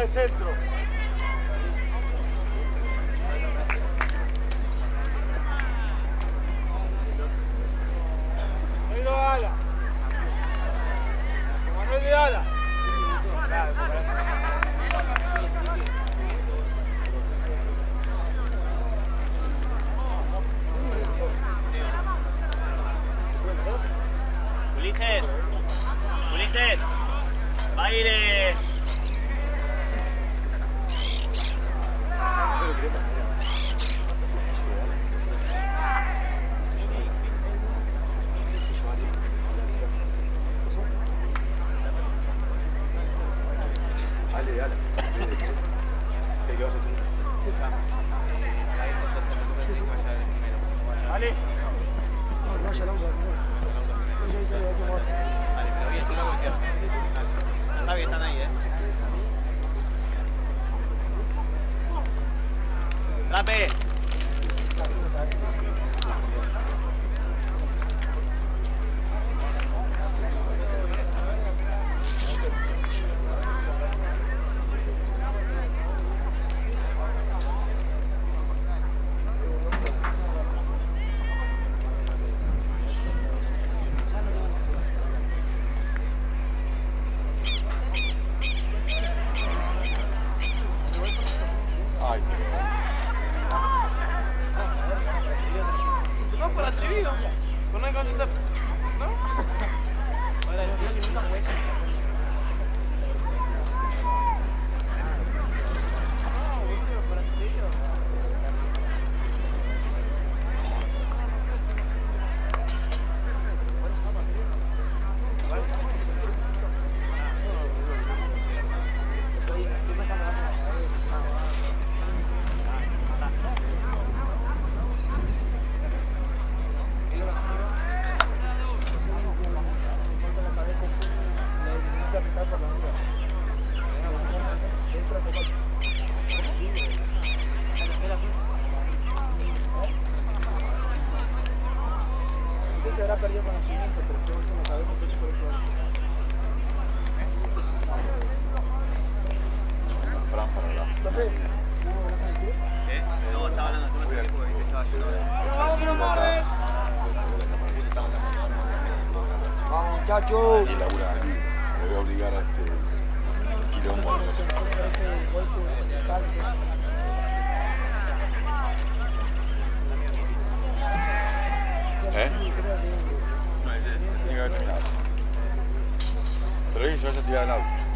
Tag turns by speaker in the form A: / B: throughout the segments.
A: de centro.
B: terminado. Pero hoy se va a tirar auto.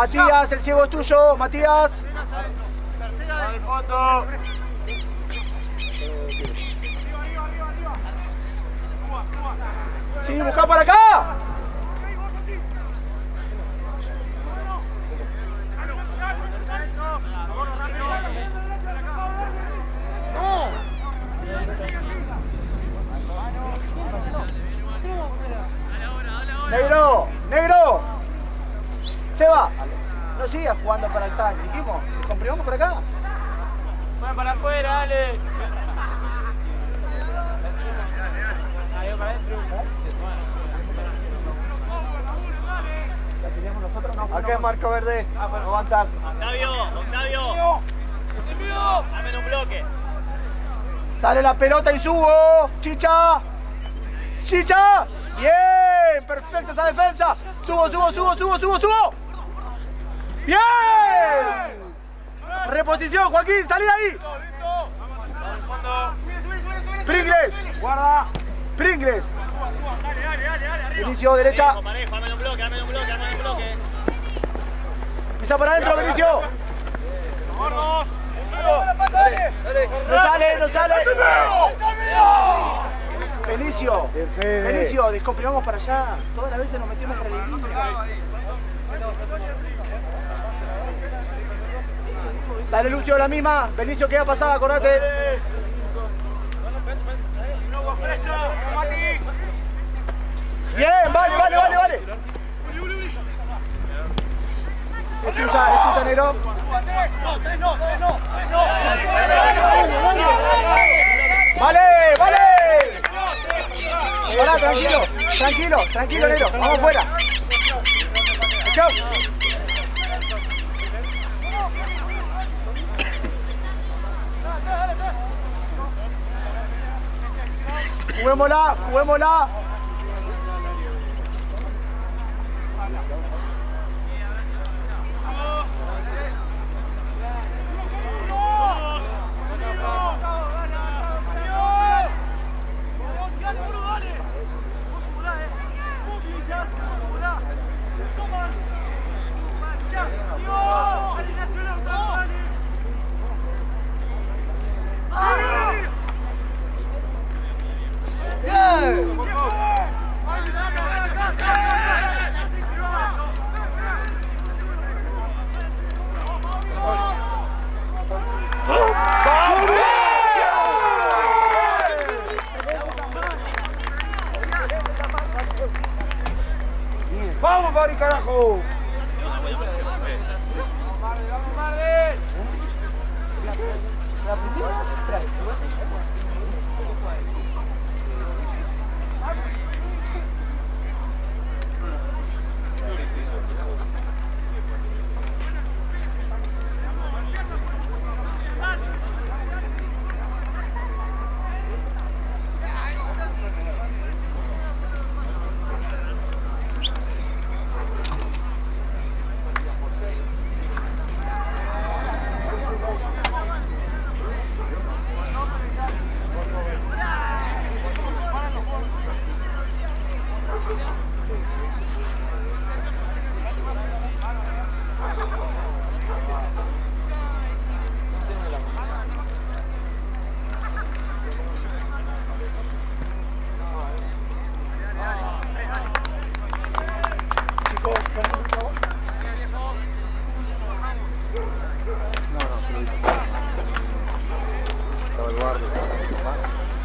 C: Matías, el ciego es tuyo, Matías.
D: Al fondo.
C: Sí, busca para acá. Negro, negro. Seba, no sigas jugando para el tanque, dijimos. Comprimamos por acá.
D: Bueno, para afuera, dale. Ahí, para adentro.
C: La tenemos nosotros, no.
A: Acá es marco verde. Aguantar.
E: Octavio, Octavio. Dame un bloque.
C: Sale la pelota y subo. Chicha. Chicha. Bien. Perfecta esa defensa. Subo, subo, subo, subo, subo, subo. Bien. Reposición, Joaquín. Salí de ahí. Pringles.
A: Guarda.
C: Pringles. Inicio derecha.
E: Dame un bloque, dame un bloque.
C: Pisa para adentro, Benicio. No sale, no sale. Benicio. Benicio, descomprimamos para allá. Todas las veces nos metimos en la línea. Dale, Lucio, la misma. Benicio queda pasada, acordate. Bien, vale, vale, vale, vale. Es tuya, es tuya, negro. Vale, vale. Pará, tranquilo, tranquilo, tranquilo, negro. Vamos fuera. Chau. Juguémosla, juguémosla.
A: Vamos,
C: Estaba Eduardo, más.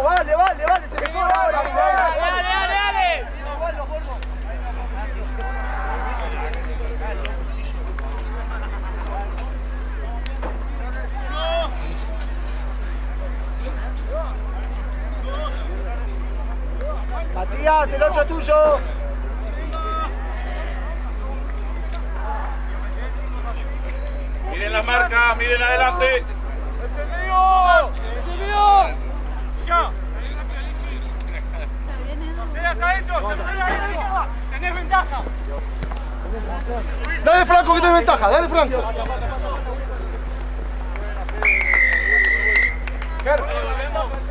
C: Chicos. Vale, vale, vale. Se mejora ahora.
D: ¡Dale, dale, dale!
C: Matías, el 8 es tuyo.
B: Miren la marca, miren adelante.
D: ¡Ya! ¡Seas adentro! ¡Tenés ventaja!
C: Dale Franco que tiene ventaja, dale Franco.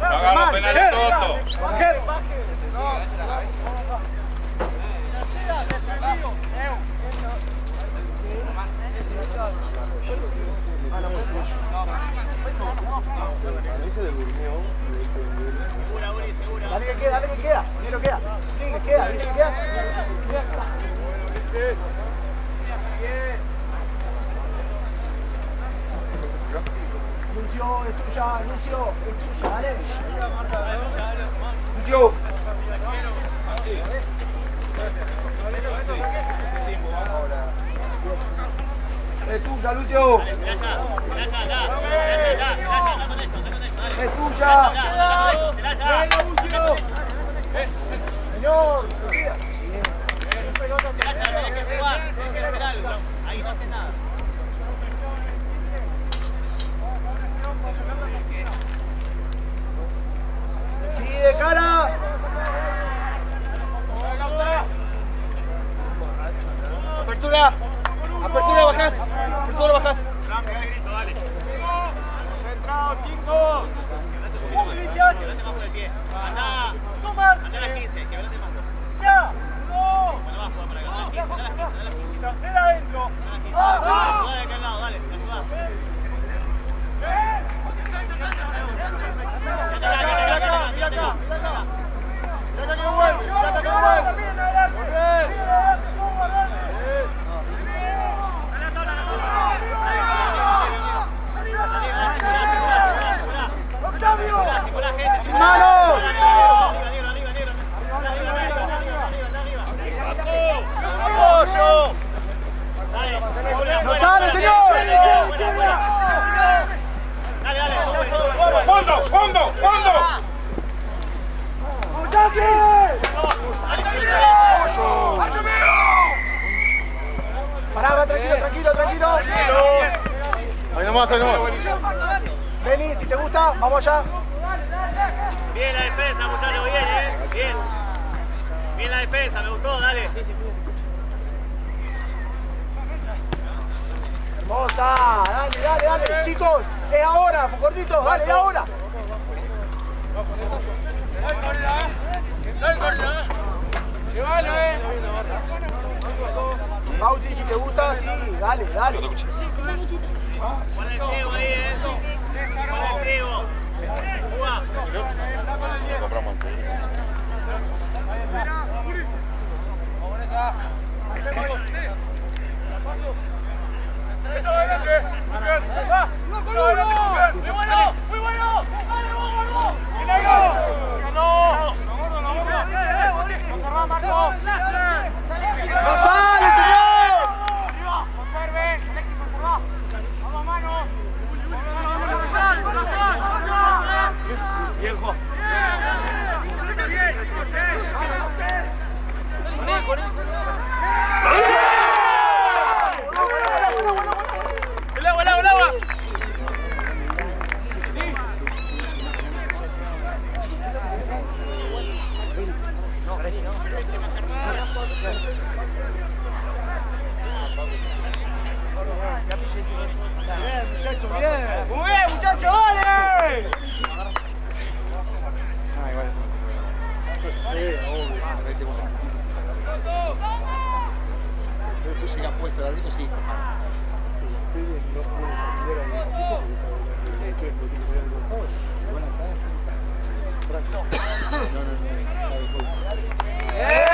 B: No hagan los penales tontos.
C: Dale que queda, dale que queda. Que queda. Que queda, que queda. Lucio, es tuya, Lucio, es tuya, dale. Lucio. Tuya, Lucio. Es tuya. Señor.
E: Ahí no hace nada.
C: Sí, de cara.
D: Apertura. Apertura bajás. Apertura bajás.
A: Concentrado, chicos.
E: Quédate más por el pie. Andá. Andá a las 15, que hablate más.
A: ¡Ya! ¡No!
E: Bueno, vas, Juan, para acá. Andá a las 15, andá a las 15, andá a las 15.
A: Tercera adentro.
E: Andá a las 15.
A: nomás, ahí nomás.
C: Vení, si te gusta, vamos allá.
F: Bien la defensa, muchachos, bien, eh. Bien. Bien la defensa, me gustó, dale.
C: Hermosa, dale, dale, dale. Chicos, es ahora, gorditos, dale, es ahora.
B: Llévalo, eh.
C: Bauti, si te gusta, sí, dale, dale.
F: Pon el ciego ahí, eh. Pon el ciego. Juga.
A: Lo compramos antes.
C: ¡No sale, señor!
B: Viejo. Con
C: Bien. Muy bien, muchachos, dale.
A: Ah, igual eso no se puede. Sí, obvio. Después llega puesto el árbitro, sí,
B: Maxi,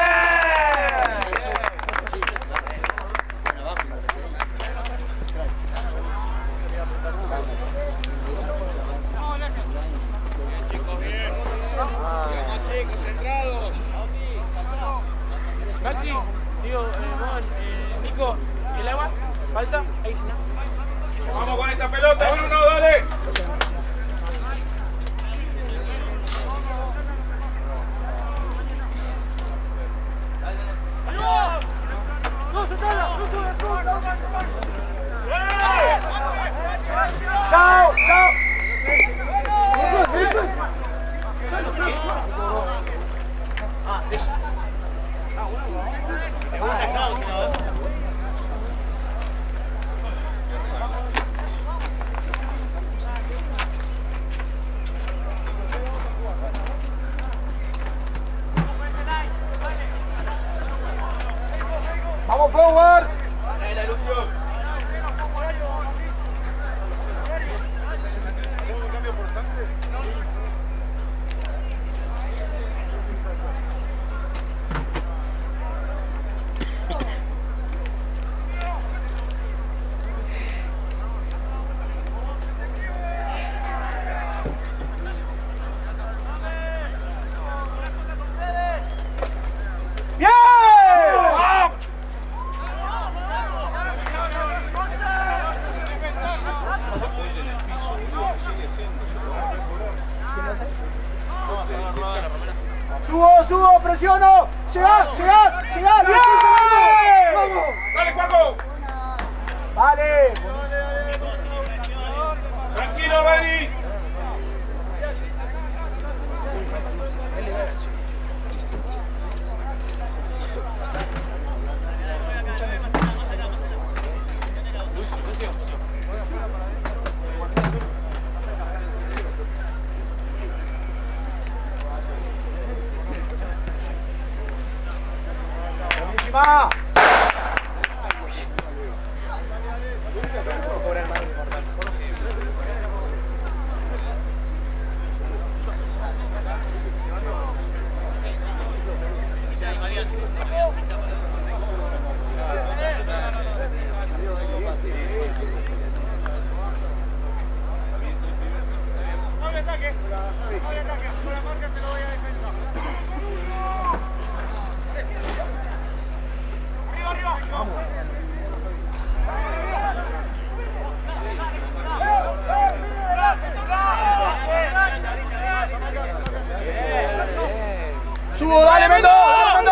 C: subo,
G: dale
C: Mendo, dale Mendo.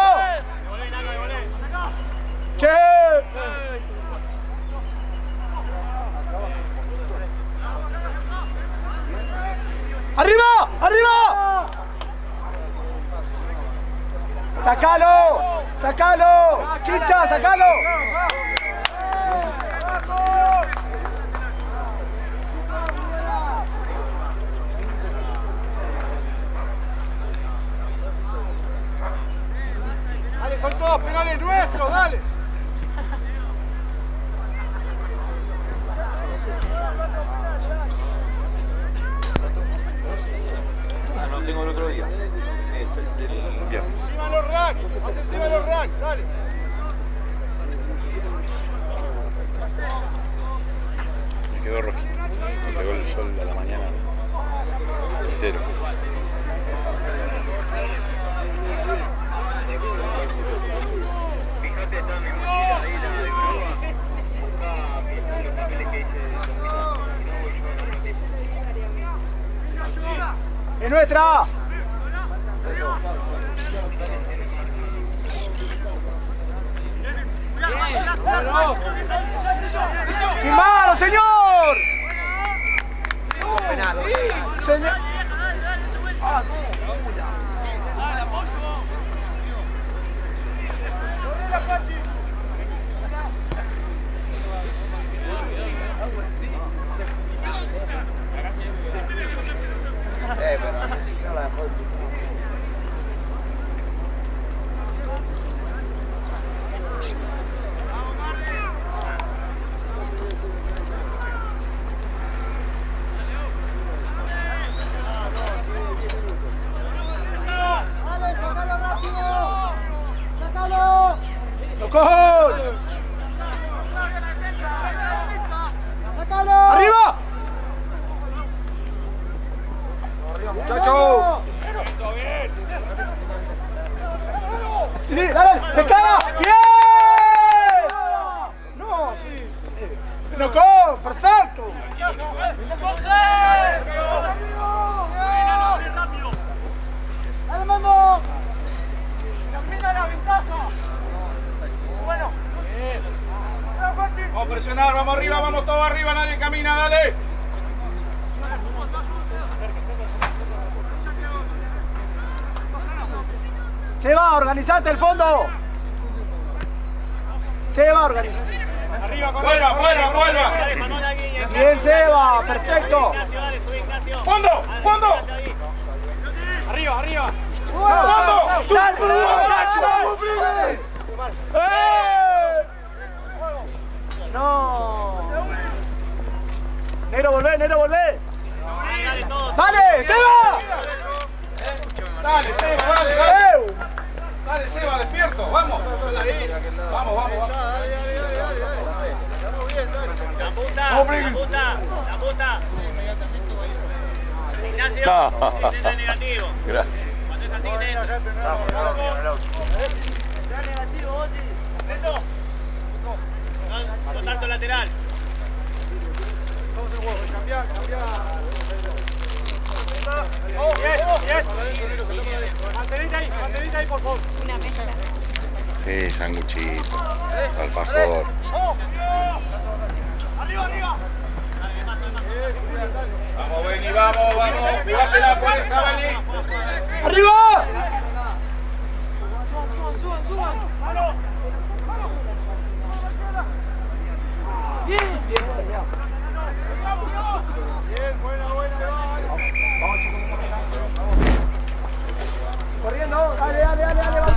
C: Che. Arriba, arriba. Sacalo, sacalo. Chicha, sacalo.
B: Todos penales nuestros, dale.
A: Ah, no, tengo el otro día. Este, del viernes.
B: Encima los racks, haz encima los racks, dale.
A: Me quedó rojito. Me pegó el sol a la mañana entero.
D: Fíjate, está en mi mochila ahí la de grúa. Está viendo los papeles que dice de hospital. Si no, voy yo a otro tipo.
C: ¡Es nuestra! ¡Sin mano, señor! Negro, volvé, negro, volvé.
D: Dale, dale, todos.
C: ¡Dale, Seba!
B: Dale, Seba, dale, dale. Dale, Seba, despierto, vamos. Vamos, vamos, vamos.
D: La puta, la puta, la puta. Ignacio, negativo.
A: Gracias.
D: Cuando es así, negro. Neto. No, no tanto lateral.
B: Mantenete ahí, mantenete ahí, por favor.
A: Sí, sanguchito. Alfajor.
B: Arriba, arriba. Vamos, Beni, vamos, vamos. Jugátela por esa, Beni.
C: ¡Arriba! Tiempo terminado.
B: Bien, buena, buena.
C: Corriendo, dale, dale, dale, dale,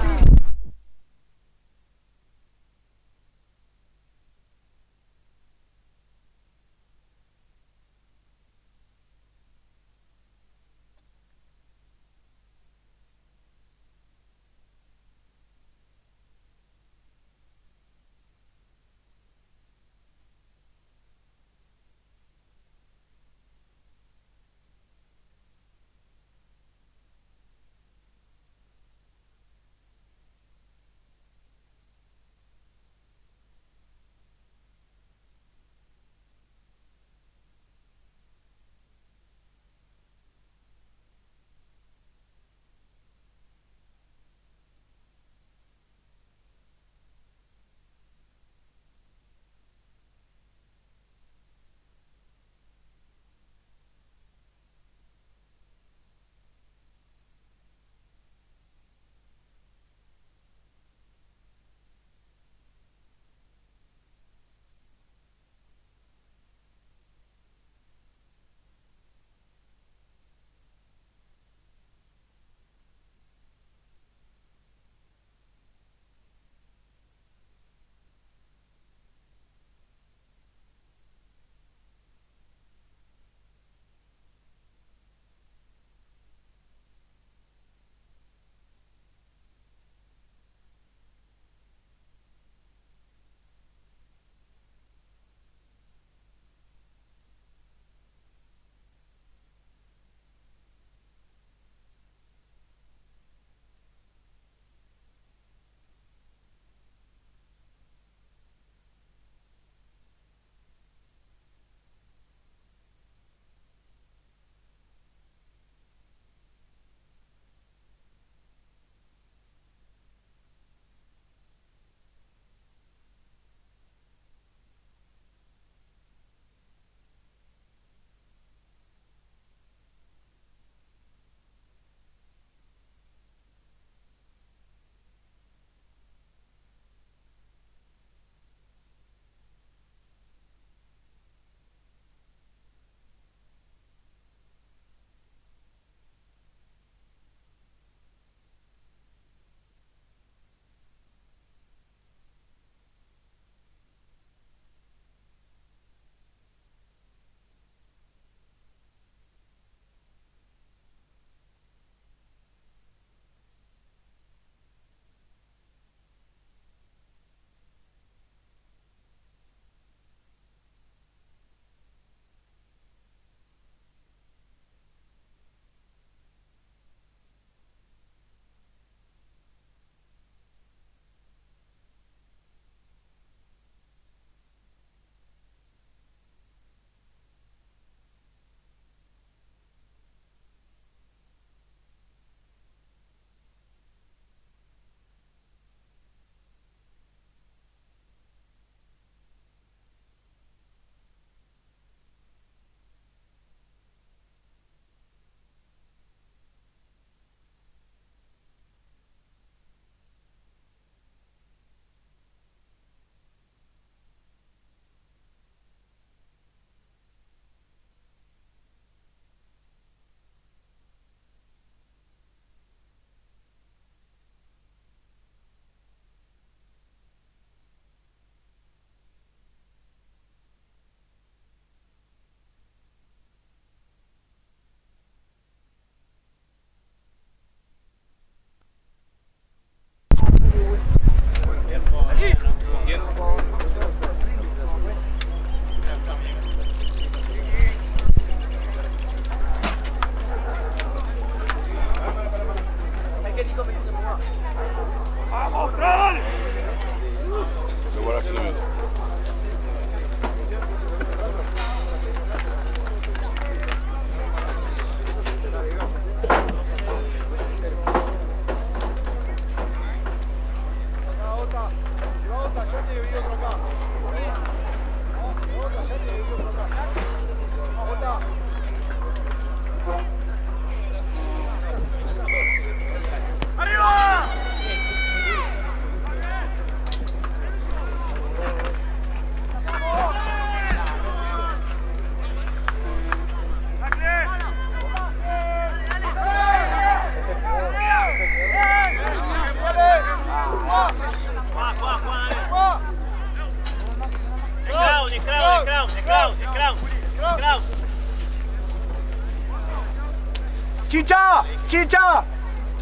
C: Chicha, chicha.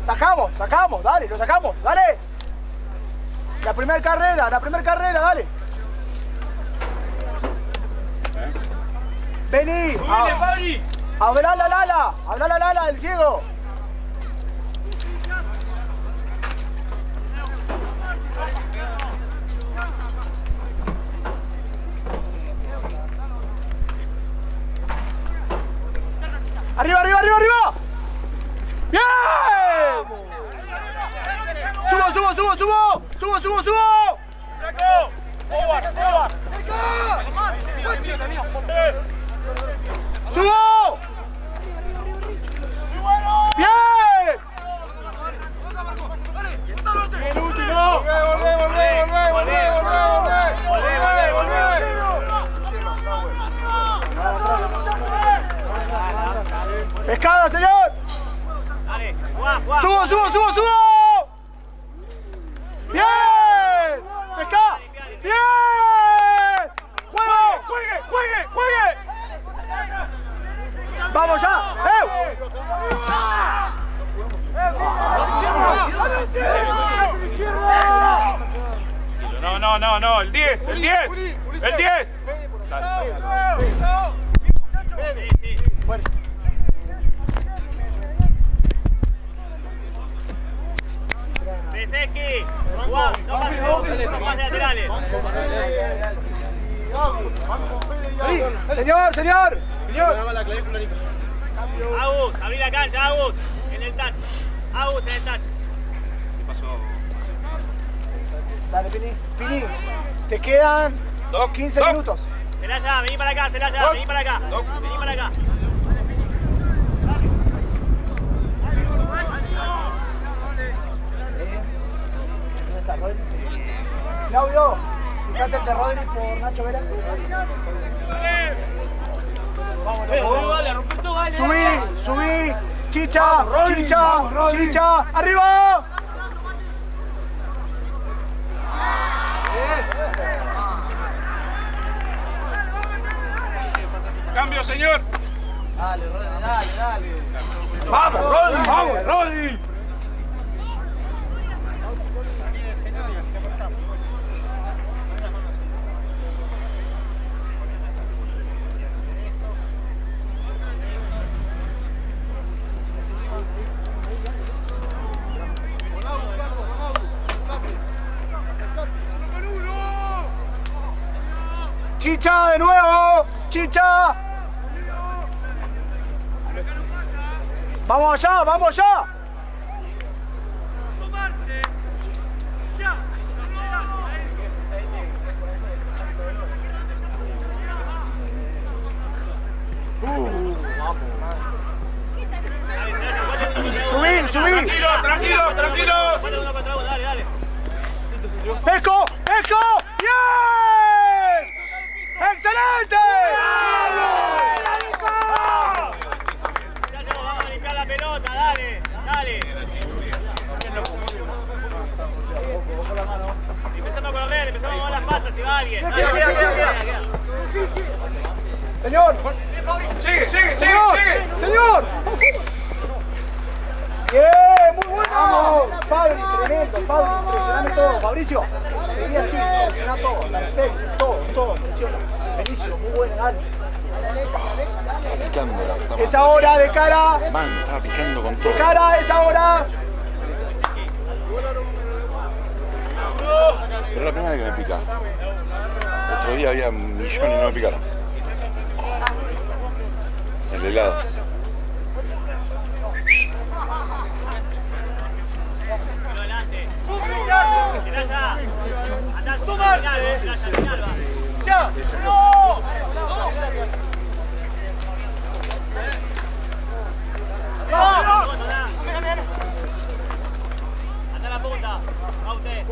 C: Sacamos, sacamos, dale, lo sacamos, dale. La primera carrera, la primera carrera, dale. Vení.
D: ¡Subile, Fabri!
C: Habla la Lala, habla la Lala del ciego. Arriba, arriba, arriba, arriba. Bien. Subo, subo, subo, subo, subo, subo, subo. ¡Subo! ¡Bien!
B: El último. Volvé, volvé, volvé, volvé, volvé, volvé, volvé, volvé,
C: ¡Pescada, señor! ¡Subo, subo, subo, subo! ¡Bien! ¡Pesca! ¡Bien! ¡Juego! ¡Juegue, juegue, juegue! ¡Vamos ya! ¡Eh!
B: No, no, no, no, el 10, el 10, el 10.
E: Tranqui, laterales.
C: Señor, señor, señor.
E: Agus, abrí la cancha, Agus, en el touch. Agus, en el touch.
C: ¿Qué pasó, Dale, Pini. Pini, te quedan 15 minutos.
E: Celaya, vení para acá, Celaya, vení para acá. Vení para acá.
C: Está Rodri? Claudio, fíjate el de Rodri por Nacho Vera.
D: Dale, dale.
C: Subí, subí. Chicha, chicha, chicha. Arriba.
B: Cambio, señor.
D: Vamos, Rodri, vamos, Rodri.
C: Chicha de nuevo. Chicha. Vamos allá, vamos allá. Subí, subí.
B: Tranquilo, tranquilo, tranquilo.
E: Cuatro uno contra uno, dale, dale.
C: ¡Pesco! ¡Pesco! ¡Bien! ¡Excelente!
E: Ya llegó, vamos a limpiar la pelota, dale, dale. Empezamos a correr, empezamos a mover las patas, si va alguien.
C: Queda, queda, queda, queda. Señor,
B: Sigue, sigue, sigue,
C: señor,
B: sigue.
C: señor. Bien, muy bueno. Fabri, tremendo, Fabri, presioname todo. Fabricio, vení así, presiona todo, perfecto, todo, todo, presiona. Buenísimo, muy bueno, dale.
H: picando la puta
C: Es ahora de cara,
H: Man, estaba picando con todo.
C: de cara, es ahora.
H: Pero es la primera vez que me pica. Otro día había un millón y no me picaron. El helado.
E: Pero adelante. Celaya, andá al final, Celaya, al final va.
D: ¡Ya! ¡No!
E: Vamos, andá. Andá a la punta, va usted.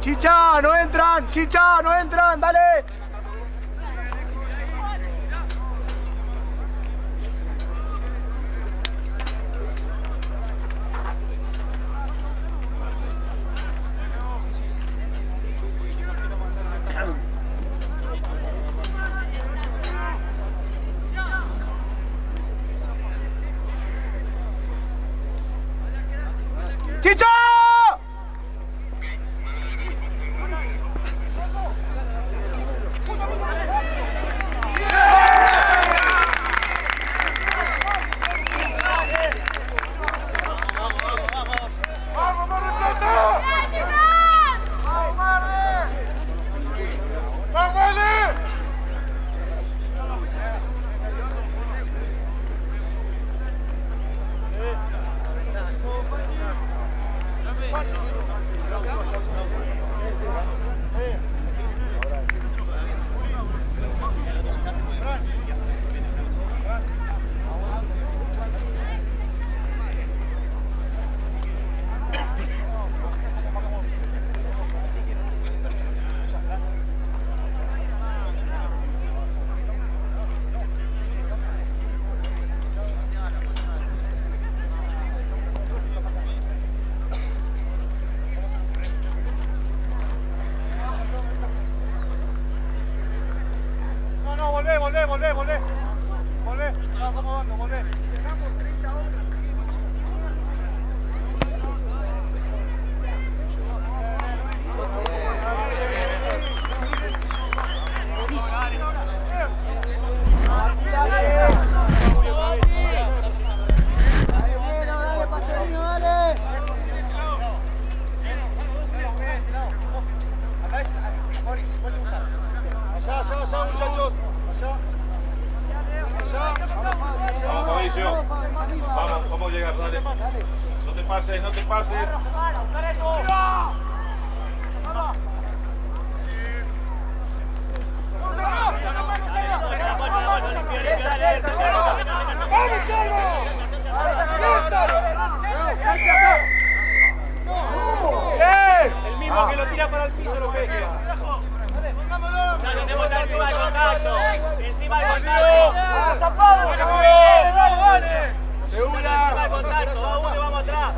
C: Chicha, no entran, chicha, no entran,
D: Mismo que lo tira para el piso lo pesca.
E: Ya tenemos que estar encima del contacto. Encima del contacto. Encima del contacto. Vamos vamos atrás.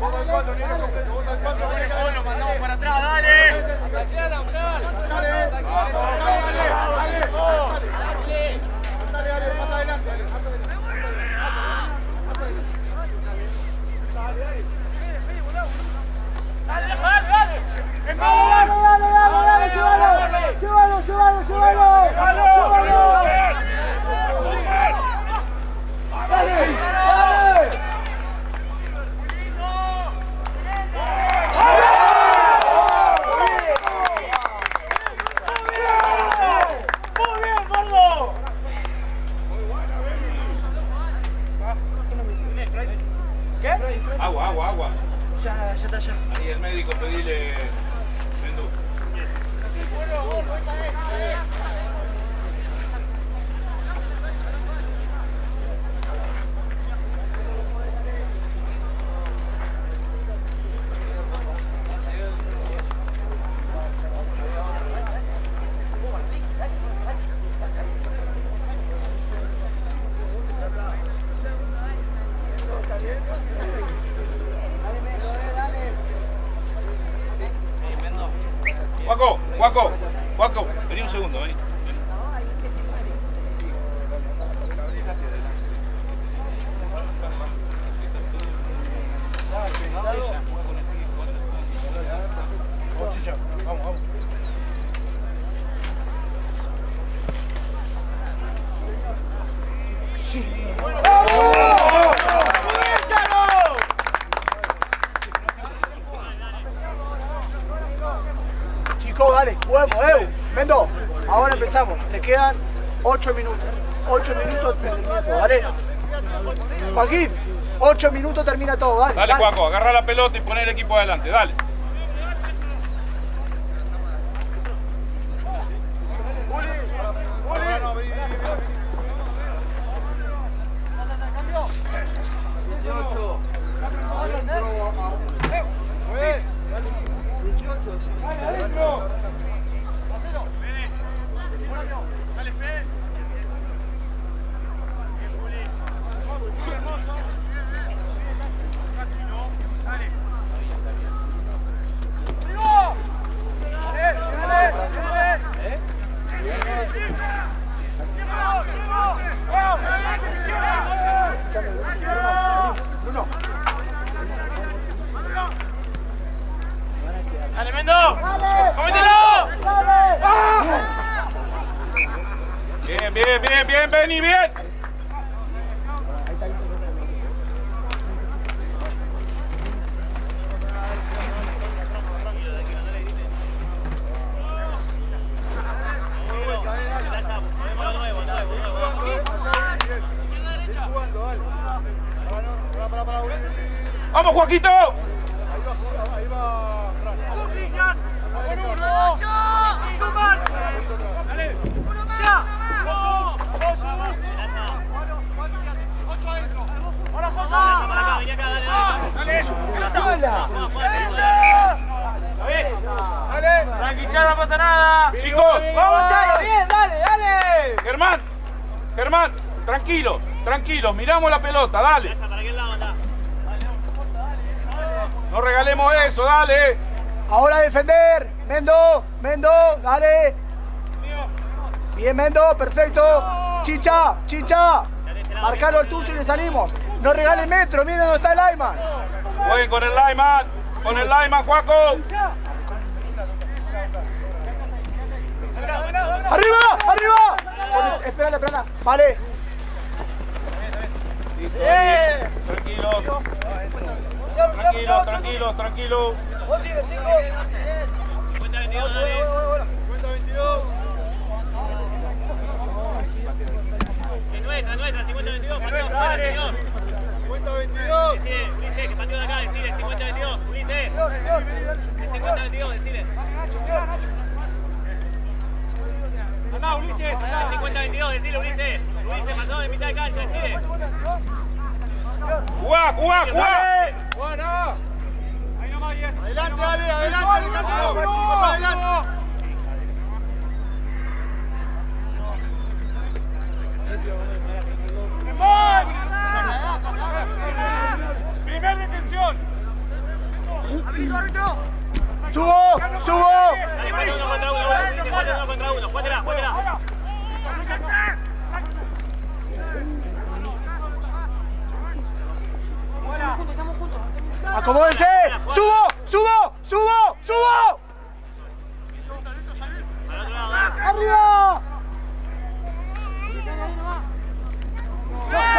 E: Lo mandamos para atrás, dale.
B: Agua, agua, agua.
D: Ya, ya está, ya.
B: Ahí el médico pedile. Mendú. Guaco, Guaco, vení un segundo, vení. vení.
C: Chicos, dale, juguemos, eh. Mendo, ahora empezamos. Te quedan 8 minutos. 8 minutos termina todo, dale. Joaquín, 8 minutos termina todo, dale.
B: Dale, Guaco, agarra la pelota y pon el equipo adelante, dale. Benny, bien. ¡Vamos, Joaquito!
D: Tranquichada, no pasa nada.
B: Chicos,
C: ¡Vamos, Chayo! ¡Bien, dale, dale!
B: Germán, Germán, tranquilo, tranquilo, miramos la pelota, dale. No regalemos eso, dale.
C: Ahora a defender. Mendo, Mendo, dale. Bien, Mendo, perfecto. Chicha, chicha. Marcalo el tuyo y le salimos. No regalen metro, miren dónde está el Ayman.
B: Jueguen con el Lyman, con el Lyman, Juaco.
C: ¡Arriba! ¡Arriba! Pon- Espérale, espérale. Vale.
B: Tranquilos. Tranquilos, tranquilos, tranquilos.
E: Es nuestra, nuestra, 50-22, pateó afuera, señor. 50-22. Decile, Ulises, que pateó de acá, decile, 50-22, Ulises. Es 50-22, decile. Andá, Ulises, andá. 50-22, decile, Ulises. Ulises, pasó de mitad de cancha, decile.
B: Jugá, jugá, jugá.
A: Adelante, dale, adelante, Alejandro. Más adelante.
D: Primer detención.
C: ¡Subo! ¡Subo!
E: Dale, cuatro uno contra uno, cuatro uno contra uno. Juátela, juátela.
C: ¡Acomódense! ¡Subo! ¡Subo! ¡Subo! ¡Subo! ¡Arriba!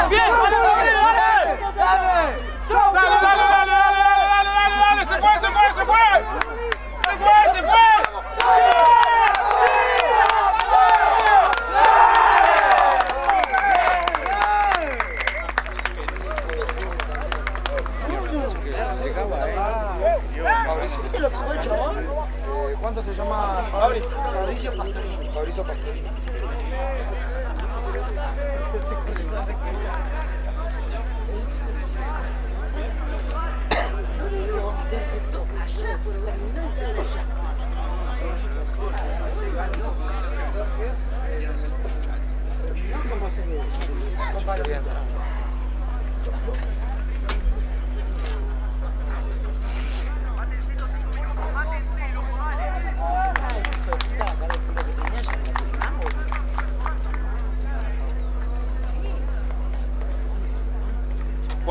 C: ¡Bien! ¡Dale, dale, dale! ¡Dale! ¡Chau,
B: Dale, dale, dale, dale, dale, dale, dale, dale. Se fue, se fue, se fue. Se fue, se fue.
I: ¿Cuánto se llama? Fabri. Fabricio Pastorini. Fabricio Pastorini.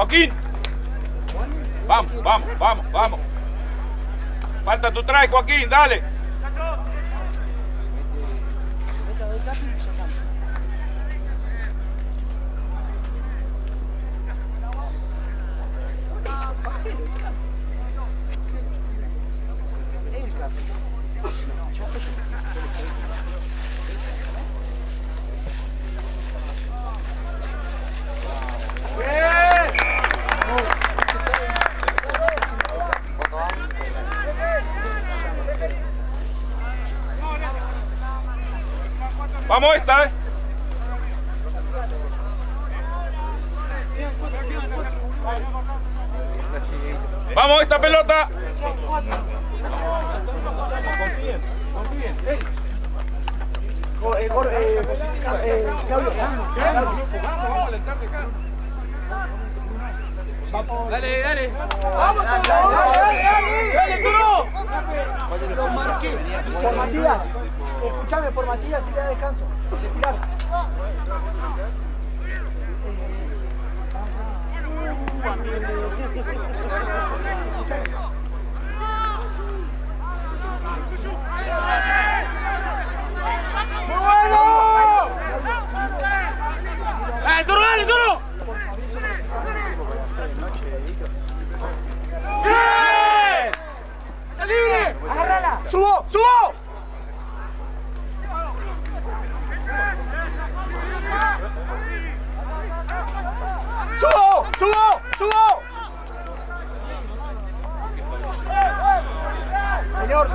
B: Joaquín. Vamos, vamos, vamos, vamos. Falta tu trae, Joaquín, dale. Vamos esta, eh. Vamos esta pelota.
C: Go- eh, Gor- eh, eh, Claudio.
D: Dale, dale. Vamos, dale, dale, dale, dale, Turo.
C: Por Matías. Escuchame, por Matías y le da descanso. Respirar. ¡Muy ¡Bueno! ¡Eh, duro, dale, duro! ¡Bien!
I: ¡Está libre! ¡Agárrala!
C: ¡Subo, subo! ¡Subo, subo, subo! Señor,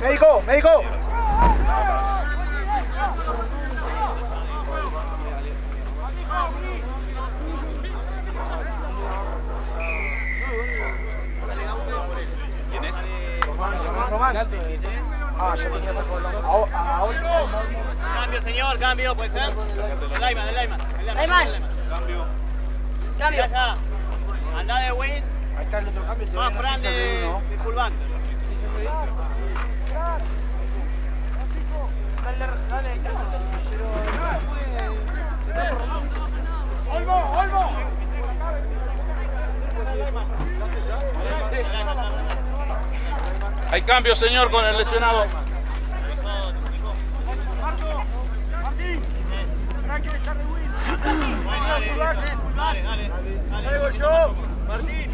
C: médico, médico. Ah, yo tenía.
E: Cambio, señor, cambio, puede ser. El el
J: Cambio.
E: Ya, ya. Andá de win.
C: Ahí está el otro cambio. ven
E: Fran de, fullback.
A: ¡Olmo!
B: Hay cambio, señor, con el lesionado.
E: Dale.
A: ¡Salgo yo! ¡Martín!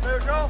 A: ¡Salgo yo!